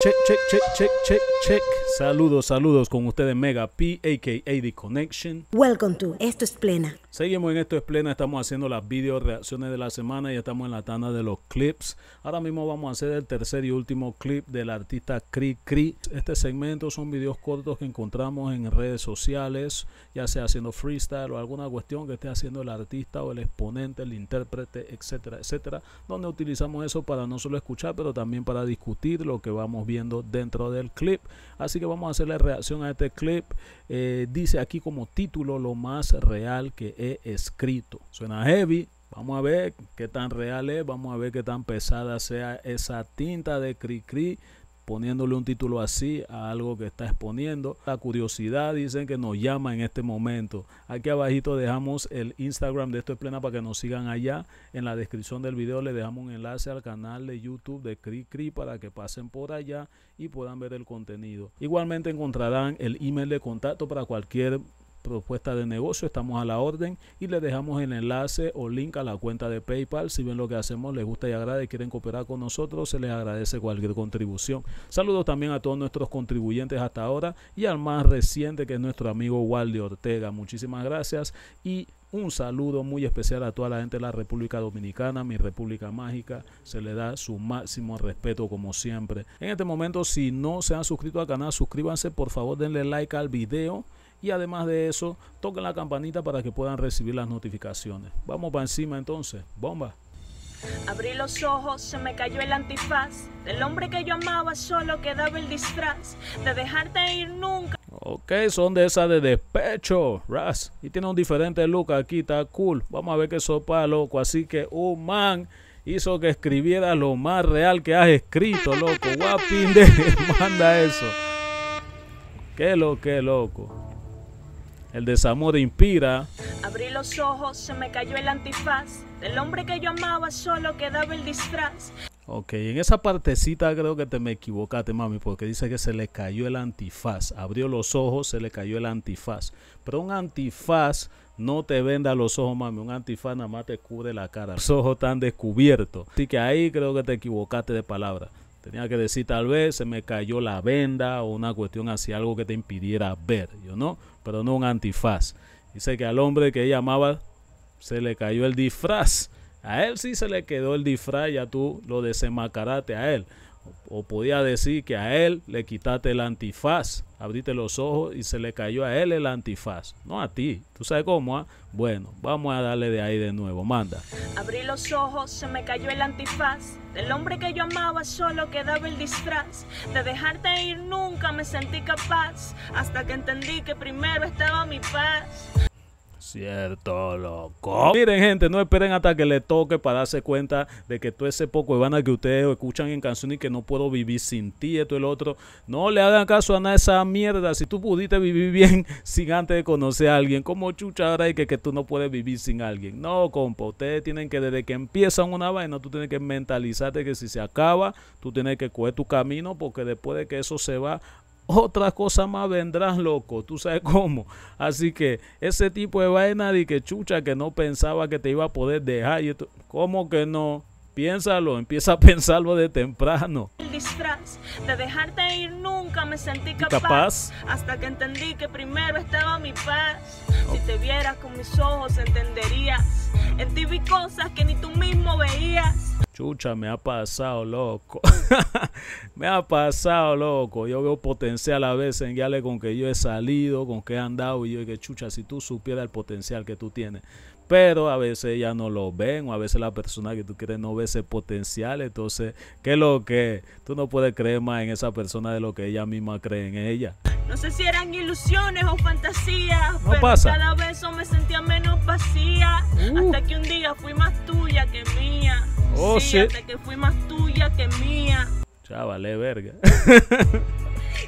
Check, check, check, check, check, check. Saludos, saludos con ustedes Mega P, aka The Connection. Welcome to Esto es Plena. Seguimos en Esto es Plena, estamos haciendo las video reacciones de la semana y estamos en la tanda de los clips. Ahora mismo vamos a hacer el tercer y último clip del artista Cri Cri. Este segmento son videos cortos que encontramos en redes sociales, ya sea haciendo freestyle o alguna cuestión que esté haciendo el artista o el exponente, el intérprete, etcétera, etcétera, donde utilizamos eso para no solo escuchar, pero también para discutir lo que vamos viendo dentro del clip. Así que vamos a hacerle reacción a este clip. Eh, dice aquí como título lo más real que he escrito. Suena heavy. Vamos a ver qué tan real es. Vamos a ver qué tan pesada sea esa tinta de Cri Cri poniéndole un título así a algo que está exponiendo. La curiosidad dicen que nos llama en este momento. Aquí abajito dejamos el Instagram de esto es plena para que nos sigan allá. En la descripción del video le dejamos un enlace al canal de YouTube de Cri Cri para que pasen por allá y puedan ver el contenido. Igualmente encontrarán el email de contacto para cualquier propuesta de negocio, estamos a la orden y les dejamos el enlace o link a la cuenta de PayPal. Si ven lo que hacemos, les gusta y agrada y quieren cooperar con nosotros, se les agradece cualquier contribución. Saludos también a todos nuestros contribuyentes hasta ahora y al más reciente que es nuestro amigo Walde Ortega. Muchísimas gracias y un saludo muy especial a toda la gente de la República Dominicana, mi República Mágica. Se le da su máximo respeto como siempre. En este momento, si no se han suscrito al canal, suscríbanse. Por favor, denle like al video y además de eso toquen la campanita para que puedan recibir las notificaciones. Vamos para encima entonces, bomba. Abrí los ojos, se me cayó el antifaz. Del hombre que yo amaba solo quedaba el disfraz. De dejarte ir nunca. Ok, son de esas de despecho, Ras. Y tiene un diferente look aquí, está cool. Vamos a ver qué sopa, loco. Así que un man hizo que escribiera lo más real que has escrito, loco. Guapín de manda eso. Qué lo, qué loco. El desamor inspira. Abrí los ojos, se me cayó el antifaz. Del hombre que yo amaba solo quedaba el disfraz. Ok, en esa partecita creo que te me equivocaste, mami, porque dice que se le cayó el antifaz. Abrió los ojos, se le cayó el antifaz. Pero un antifaz no te venda los ojos, mami. Un antifaz nada más te cubre la cara. Los ojos están descubiertos. Así que ahí creo que te equivocaste de palabra. Tenía que decir tal vez se me cayó la venda o una cuestión así, algo que te impidiera ver, yo no, pero no un antifaz. Dice que al hombre que ella amaba se le cayó el disfraz. A él sí se le quedó el disfraz, ya tú lo desenmascaraste a él. O podía decir que a él le quitaste el antifaz, abriste los ojos y se le cayó a él el antifaz, no a ti. ¿Tú sabes cómo? Ah? Bueno, vamos a darle de ahí de nuevo, manda. Abrí los ojos, se me cayó el antifaz. Del hombre que yo amaba solo quedaba el disfraz. De dejarte ir nunca me sentí capaz. Hasta que entendí que primero estaba mi paz. Cierto, loco. Miren, gente, no esperen hasta que le toque para darse cuenta de que todo ese poco de banda que ustedes escuchan en canciones y que no puedo vivir sin ti, esto y lo otro. No le hagan caso a nada de esa mierda. Si tú pudiste vivir bien sin antes de conocer a alguien, como chucha ahora y que, que tú no puedes vivir sin alguien. No, compa, ustedes tienen que desde que empiezan una vaina, tú tienes que mentalizarte que si se acaba, tú tienes que coger tu camino porque después de que eso se va, otras cosas más vendrán, loco. Tú sabes cómo. Así que ese tipo de vaina de que chucha que no pensaba que te iba a poder dejar. Y esto, ¿Cómo que no? Piénsalo, empieza a pensarlo de temprano. El disfraz de dejarte ir nunca me sentí capaz, capaz. Hasta que entendí que primero estaba mi paz. Si te vieras con mis ojos entenderías. En ti vi cosas que ni tú mismo veías. Chucha, me ha pasado, loco. me ha pasado, loco. Yo veo potencial a veces en con que yo he salido, con que he andado. Y yo que chucha, si tú supieras el potencial que tú tienes. Pero a veces ya no lo ven, o a veces la persona que tú quieres no ve ese potencial. Entonces, ¿qué es lo que? Tú no puedes creer más en esa persona de lo que ella misma cree en ella. No sé si eran ilusiones o fantasías, No pero pasa. cada beso me sentía menos vacía. Uh. Hasta que un día fui más tuya que mía. Oh, sí, hasta que fui más tuya que mía. Chavale, verga.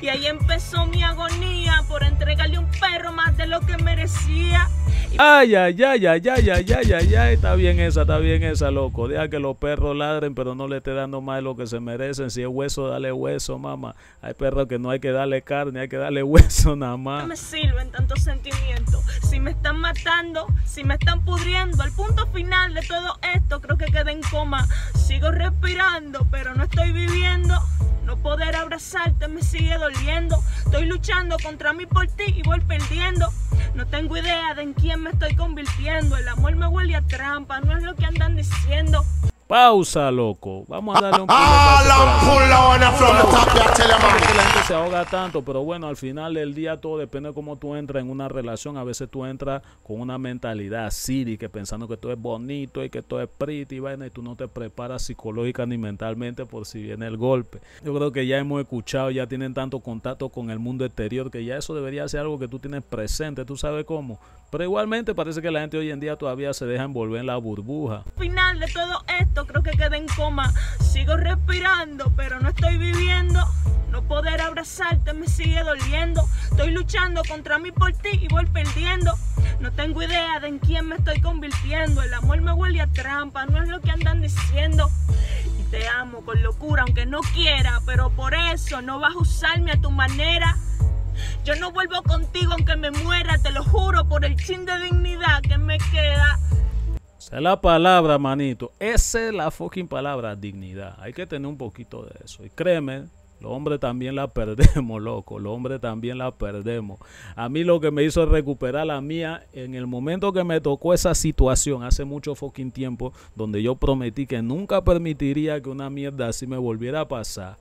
Y ahí empezó mi agonía por entregarle un perro más de lo que merecía. Ay, ay, ay, ay, ay, ay, ay, ay, ay, está bien esa, está bien esa, loco. Deja que los perros ladren, pero no le esté dando más de lo que se merecen. Si es hueso, dale hueso, mamá. Hay perros que no hay que darle carne, hay que darle hueso nada No más. me sirven tantos sentimientos. Si me están matando, si me están pudriendo. Al punto final de todo esto en coma. Sigo respirando, pero no estoy viviendo. No poder abrazarte me sigue doliendo. Estoy luchando contra mí por ti y voy perdiendo. No tengo idea de en quién me estoy convirtiendo. El amor me huele a trampa, no es lo que andan diciendo. Pausa, loco. Vamos a darle un you, la gente se ahoga tanto, pero bueno, al final del día todo depende de cómo tú entras en una relación. A veces tú entras con una mentalidad city, que pensando que todo es bonito y que todo es pretty, y vaina, y tú no te preparas psicológica ni mentalmente por si viene el golpe. Yo creo que ya hemos escuchado, ya tienen tanto contacto con el mundo exterior, que ya eso debería ser algo que tú tienes presente, tú sabes cómo. Pero igualmente parece que la gente hoy en día todavía se deja envolver en la burbuja. final de todo esto creo que quedé en coma. Sigo respirando, pero no estoy viviendo. No poder abrazarte me sigue doliendo. Estoy luchando contra mí por ti y voy perdiendo. No tengo idea de en quién me estoy convirtiendo. El amor me huele a trampa, no es lo que andan diciendo. Y te amo con locura, aunque no quiera, pero por eso no vas a usarme a tu manera. Yo no vuelvo contigo aunque me muera, te lo juro por el chin de dignidad que me queda. Esa es la palabra, manito. Esa es la fucking palabra, dignidad. Hay que tener un poquito de eso. Y créeme, los hombres también la perdemos, loco. Los hombres también la perdemos. A mí lo que me hizo recuperar la mía en el momento que me tocó esa situación, hace mucho fucking tiempo, donde yo prometí que nunca permitiría que una mierda así me volviera a pasar.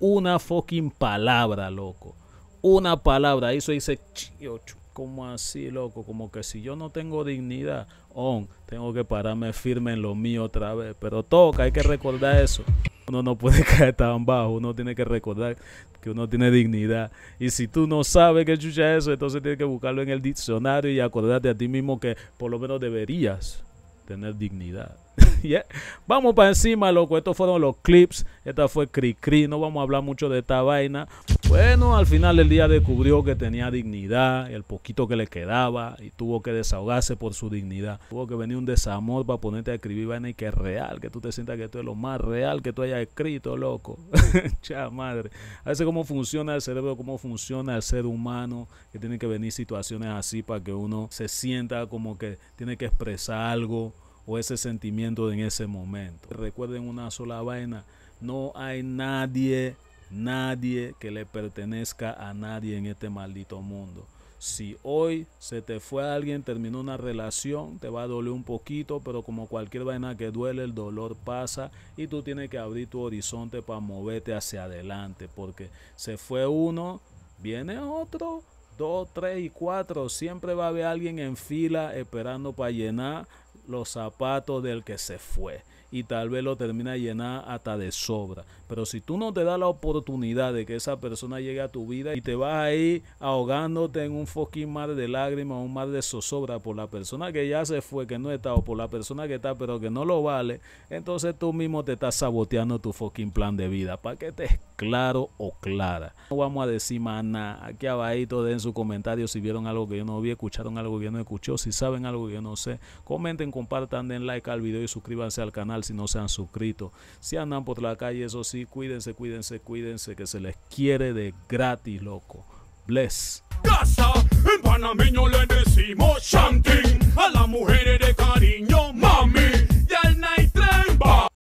Una fucking palabra, loco. Una palabra. Eso dice, "Chío, chu". ¿Cómo así, loco? Como que si yo no tengo dignidad, on, tengo que pararme firme en lo mío otra vez. Pero toca, hay que recordar eso. Uno no puede caer tan bajo, uno tiene que recordar que uno tiene dignidad. Y si tú no sabes qué chucha es eso, entonces tienes que buscarlo en el diccionario y acordarte a ti mismo que por lo menos deberías tener dignidad. Yeah. Vamos para encima, loco. Estos fueron los clips. Esta fue Cri Cri. No vamos a hablar mucho de esta vaina. Bueno, al final del día descubrió que tenía dignidad, el poquito que le quedaba, y tuvo que desahogarse por su dignidad. Tuvo que venir un desamor para ponerte a escribir vaina y que es real, que tú te sientas que esto es lo más real que tú hayas escrito, loco. Cha madre. A veces cómo funciona el cerebro, cómo funciona el ser humano, que tiene que venir situaciones así para que uno se sienta como que tiene que expresar algo o ese sentimiento en ese momento. Recuerden una sola vaina, no hay nadie, nadie que le pertenezca a nadie en este maldito mundo. Si hoy se te fue alguien, terminó una relación, te va a doler un poquito, pero como cualquier vaina que duele, el dolor pasa y tú tienes que abrir tu horizonte para moverte hacia adelante, porque se fue uno, viene otro, dos, tres y cuatro, siempre va a haber alguien en fila esperando para llenar los zapatos del que se fue y tal vez lo termina de llenar hasta de sobra. Pero si tú no te das la oportunidad de que esa persona llegue a tu vida y te vas ahí ahogándote en un fucking mar de lágrimas, un mar de zozobra por la persona que ya se fue, que no está, o por la persona que está, pero que no lo vale, entonces tú mismo te estás saboteando tu fucking plan de vida. Para que estés claro o clara. No vamos a decir más nada. Aquí abajito den su comentario si vieron algo que yo no vi, escucharon algo que yo no escuchó, si saben algo que yo no sé. Comenten, compartan, den like al video y suscríbanse al canal si no se han suscrito. Si andan por la calle, eso sí, cuídense, cuídense, cuídense, que se les quiere de gratis, loco. Bless. casa. En panameño le decimos chanting. A las mujeres